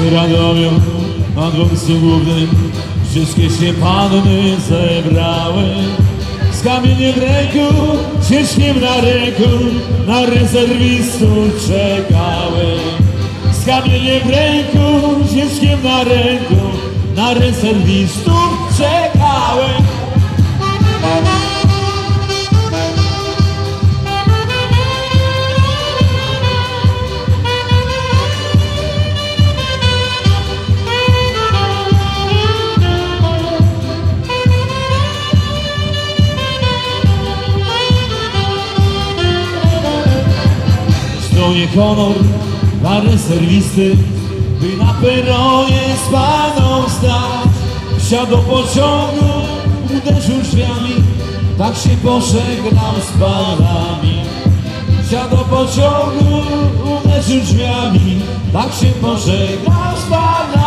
w Radomiu na dworcu głównym. Wszystkie się panny zebrały. Z kamieniem w ręku, ciężkim na ręku Na rezerwistów czekały. Z kamieniem w ręku, ciężkim na ręku Na rezerwistów Stronie honor dla rezerwisty By na peronie z paną stać. Wsiadł do pociągu, uderzył drzwiami Tak się pożegnał z panami. Wsiadł do pociągu, uderzył drzwiami Tak się pożegnał z panami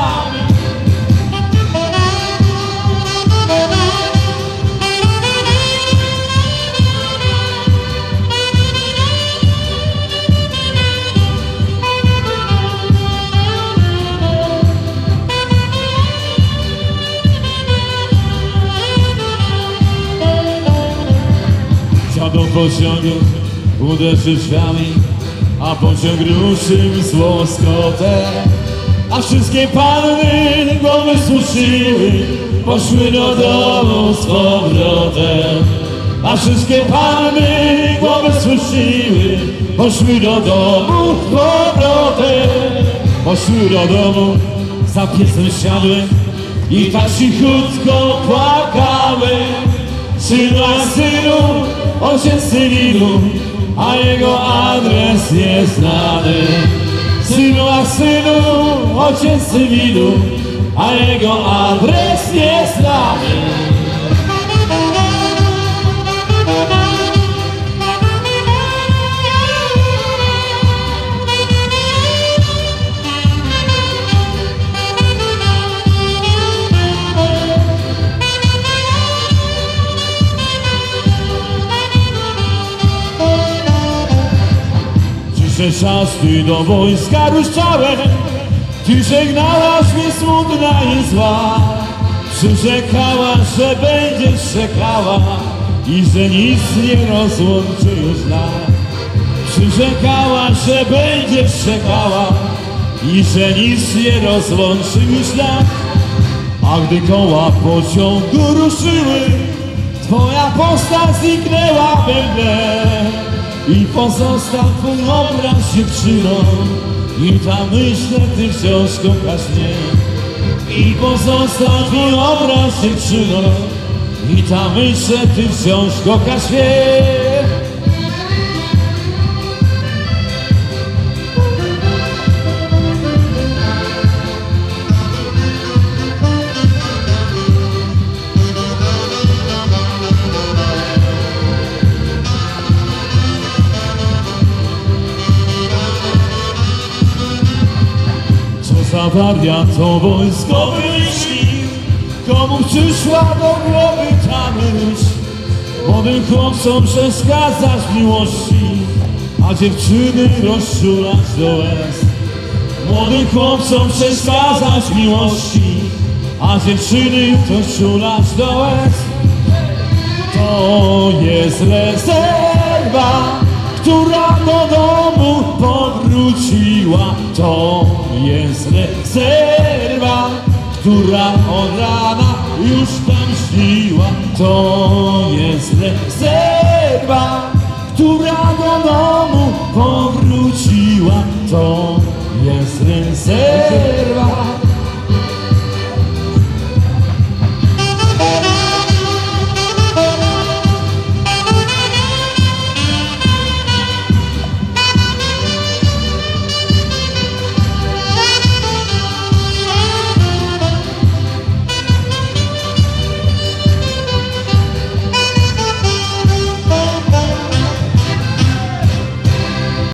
Pociągu, uderzył drzwiami A pociąg ruszył z łoskotem. A wszystkie panny głowy suszyły Poszły do domu z powrotem. A wszystkie panny głowy suszyły Poszły do domu z powrotem. Poszły do domu, za piesem siadły I tak cichutko płakały Synu a synu, ojciec cywilu, a jego adres nieznany. Synu a synu, ojciec cywilu, a jego adres nieznany. Przyszedł czas, ty do wojska ruszałem Ty żegnałaś mnie smutna i zła. Przyrzekałaś, że będziesz czekała I że nic nie rozłączy już nas. Przyrzekałaś, że będziesz czekała I że nic nie rozłączy już nas. A gdy koła pociągu ruszyły Twoja postać zniknęła we mnie I pozostał twój obraz dziewczyną I ta myśl, ty wciąż kochasz mnie. I pozostał twój obraz dziewczyną I ta myśl, ty wciąż kochasz mnie Co za wariato wojskowy myśli Komu przyszła do głowy ta myśl. Młodym chłopcom przeszkadzasz w miłości A dziewczyny rozczulać do łez. Młodym chłopcom przeszkadzasz w miłości A dziewczyny rozczulać do łez. To jest rezerwa która do domu To jest rezerwa, która od rana już tam śniła. To jest rezerwa, która do domu powróciła. To jest rezerwa.